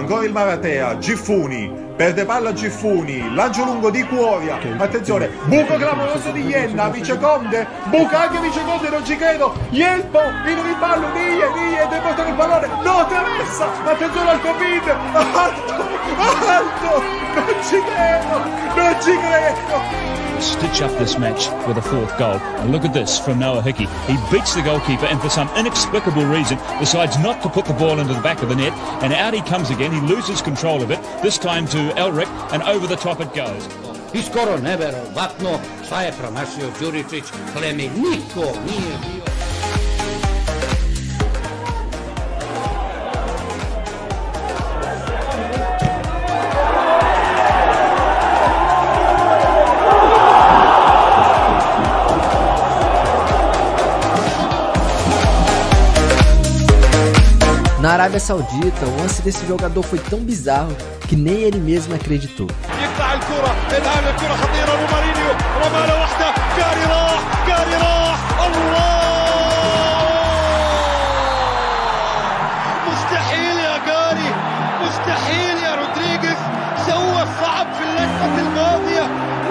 ancora il Maratea, Giffuni, perde palla Giffuni, lancio lungo di Cuoria, attenzione, buco clamoroso di Ienna, Vice Conde, buca anche Vice Conde, non ci credo, Ielpo, in riballo, Die, Die, deve portare il pallone, no, Teressa, attenzione al Covid, alto, alto, non ci credo, non ci credo. stitch up this match with a fourth goal. And look at this from Noah Hickey. He beats the goalkeeper and for some inexplicable reason decides not to put the ball into the back of the net. And out he comes again. He loses control of it, this time to Elric and over the top it goes. I skoro neverovatno šta je promašio Đuričić, Klemi niko nije bio. Na Arábia Saudita, o lance desse jogador foi tão bizarro que nem ele mesmo acreditou.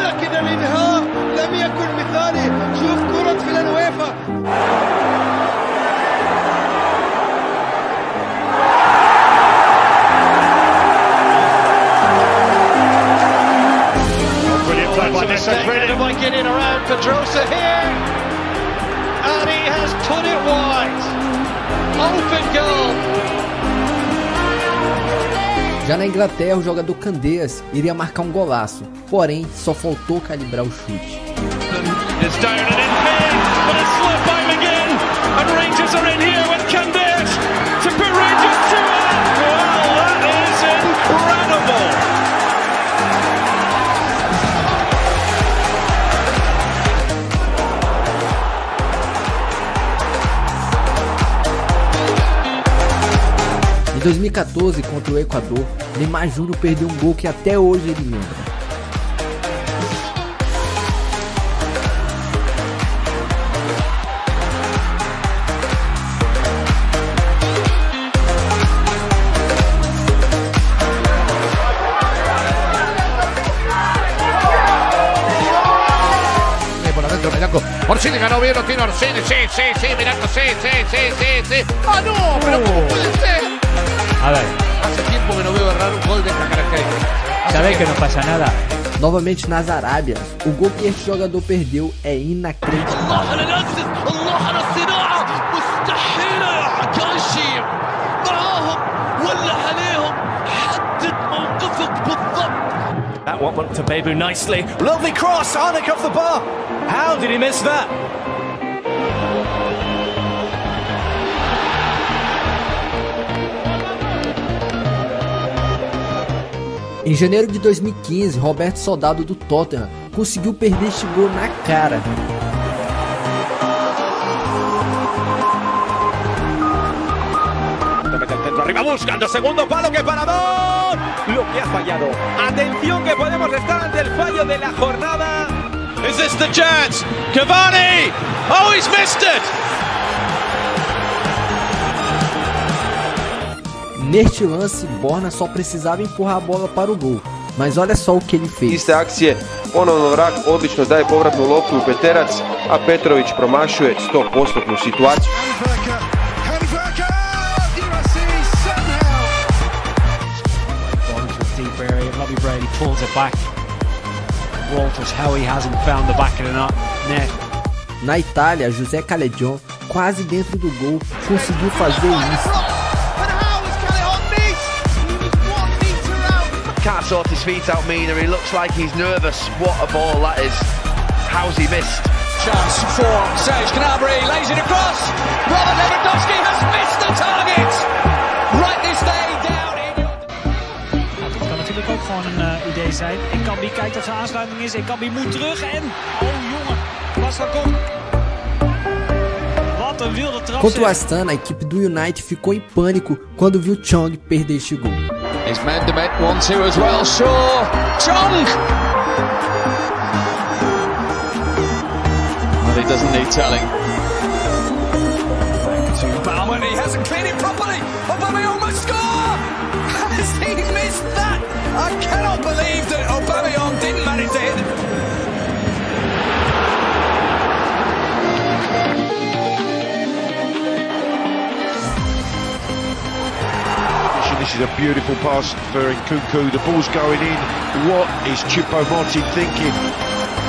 لكن الانهاء لم يكن مثالي شوف كرة فيلانويفا Desecrated Já na Inglaterra, o jogador Candeias iria marcar um golaço, porém só faltou calibrar o chute. It's down and in here, but it's slipped by McGinn. And Rangers are in here with Candace Em 2014, contra o Equador, Neymar Júnior perdeu um gol que até hoje ele lembra. Orsini ganó bien, lo tiene Orsini, sí, sí, sí, mirando, sí, sí, sí, sí, sí. ¡Ah, no! ¿Pero cómo puede ser? A ver. Hace tiempo que no veo errar un gol de esta característica. Sabés que não passa nada? Novamente nas Arábias, o gol que este jogador perdeu é inacreditável. That one went to Bebu nicely. Lovely cross, Arnick off the bar. How did he miss that? Em janeiro de 2015, Roberto Soldado do Tottenham conseguiu perder este gol na cara. arriba buscando segundo palo que parador lo que ha fallado atención que podemos estar ante el fallo de la jornada Is this the chance? Cavani! Oh, he's missed it! Neste lance, Borna só precisava empurrar a bola para o gol. Mas olha só o que ele fez. Iste akcije, ponovno Vrak odlično daje povratnu loptu u Peterac, a Petrović promašuje 100% situaciju. Robbie Brady pulls it back. Walters, how he hasn't found the back of the net. Na Itália, José Caledion, quase dentro do gol, conseguiu fazer isso. Can't sort his feet out, Mina. He looks like he's nervous. What a ball that is. How's he missed? Chance for Serge Gnabry. Lays it across. Robert Lewandowski has missed the target. Right this day down in Nou, dat kan natuurlijk ook gewoon een uh, idee zijn. Ik kan wie kijkt dat zijn aansluiting is. Ik kan wie moet terug en... Oh jongen, was dat komt. Contra o Astana, a equipe do United ficou em pânico quando viu Chong perder este gol. Is Mendemet 1-2 as well? Sure. John! Well, he doesn't need telling. Back to Bauman. He hasn't is a beautiful pass for Nkunku. The ball's going in. What is Chipo Martin thinking?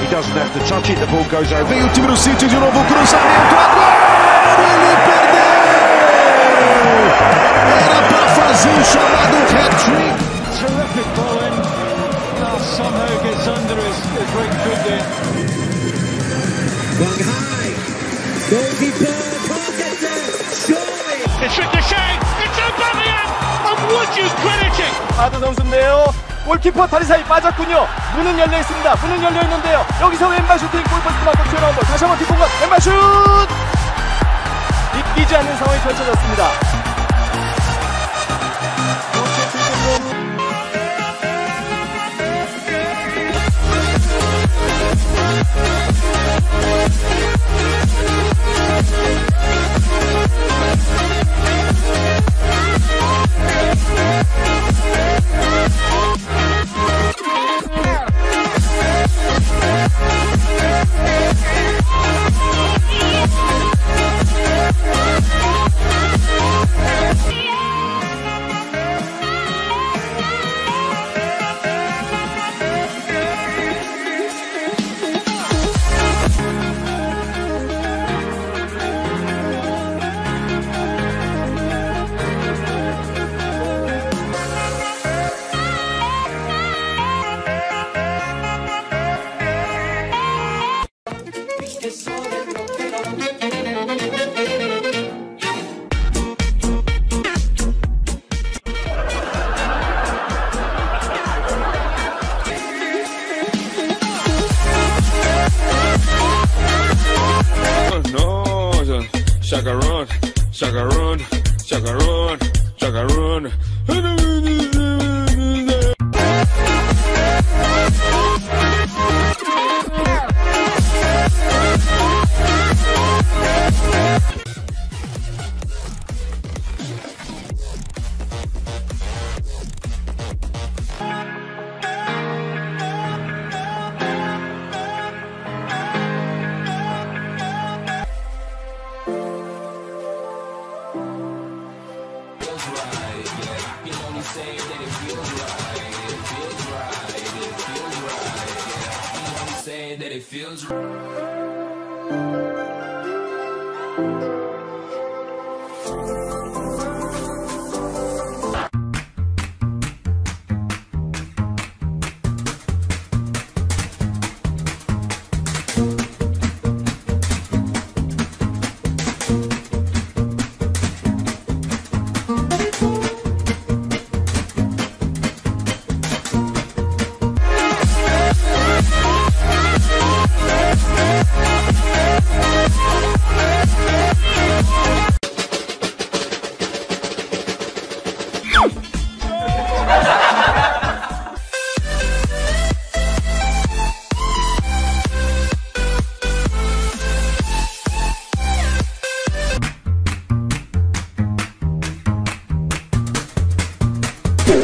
He doesn't have to touch it. The ball goes over. Vem o time do City de novo, cruzamento agora! Ele perdeu! Era para fazer o chamado hat-trick. Terrific ball in. Now somehow gets under his, his right foot there. Wang Hai. Goalkeeper 하드 선수인데요. 골키퍼 다리 사이 빠졌군요. 문은 열려 있습니다. 문은 열려 있는데요. 여기서 왼발 슈팅 골포스트 맞고 튀어나온 볼. 다시 한번 뒷공간 왼발 슛! 믿기지 않는 상황이 펼쳐졌습니다. Chacarone, run. That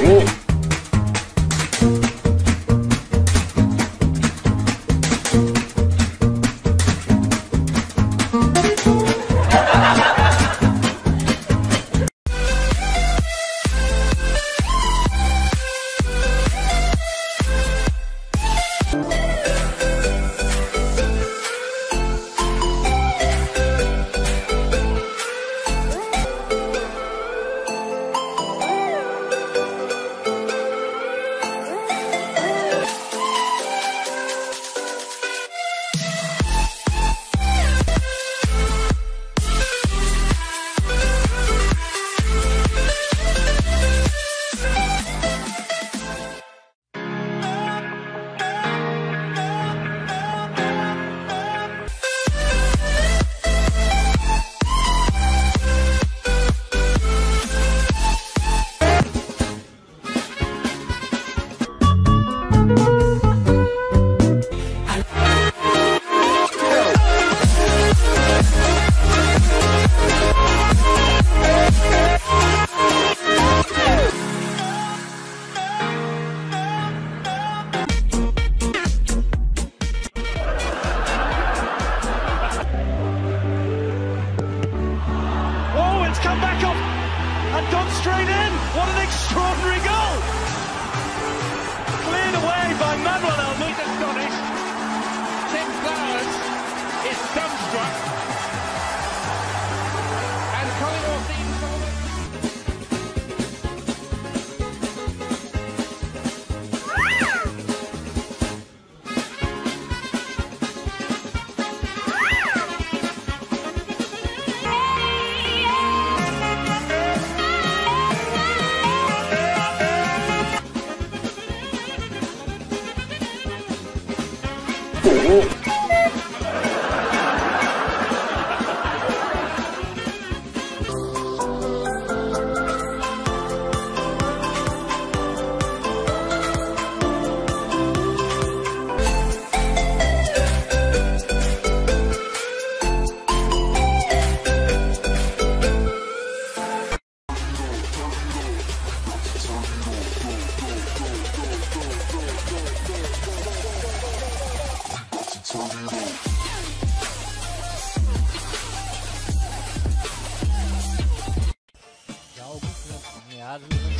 it Carlos.